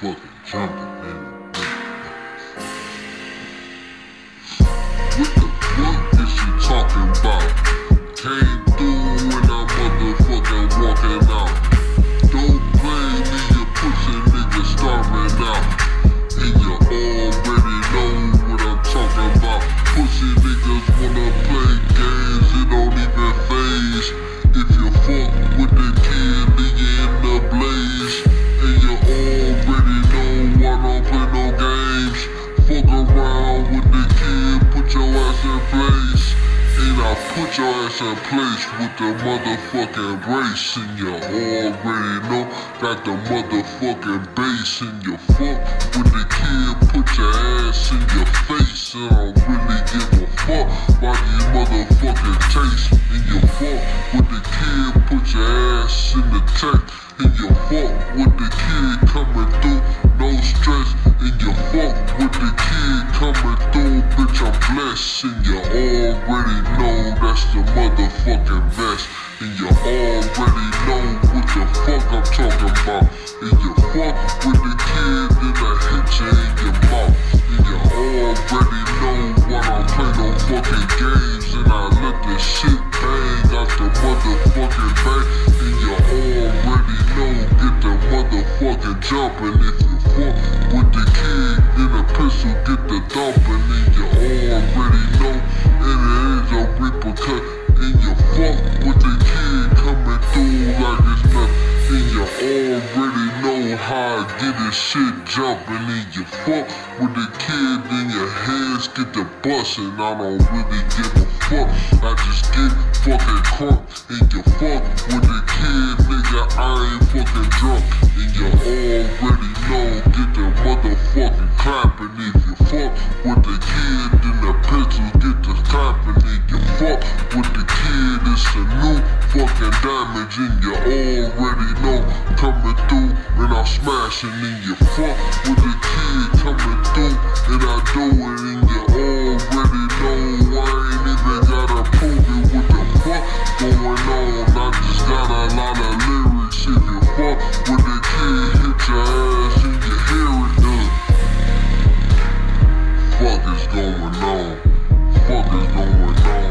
motherfucking jumping, put your ass in place with the motherfucking brace. And you already know, got the motherfucking bass. in your fuck with the kid, put your ass in your face. And I don't really give a fuck about these motherfucking taste. And you fuck with the kid, put your ass in the tank. And your fuck with the kid coming through, no stress. And your fuck with the kid coming through, bitch, I'm blessed. And you already know the motherfucking best. And you already know what the fuck I'm talking about. And you fuck with the kid, then I hit you in your mouth. And you already know I don't play no fucking games. And I let the shit bang out the motherfucking bang. And you already know, get the motherfucking jumping. If you fuck with the kid, then a pistol get the dumping. And you already know, and repercut. And you fuck with the kid coming through like it's nothing. And you already know how I get this shit jumping. And you fuck with the kid, then your hands get the bustin'. I don't really give a fuck. I just get fucking crunk. And you fuck with the kid, nigga. I ain't fucking drunk. And you already clapping. If you fuck with the kid, then the pencil get the clapping. And you fuck with the kid, it's a new fucking damage. And you already know, coming through, and I'm smashing. And you fuck with the kid coming through, and I do it. And you fuck is going on? Fuck is going on?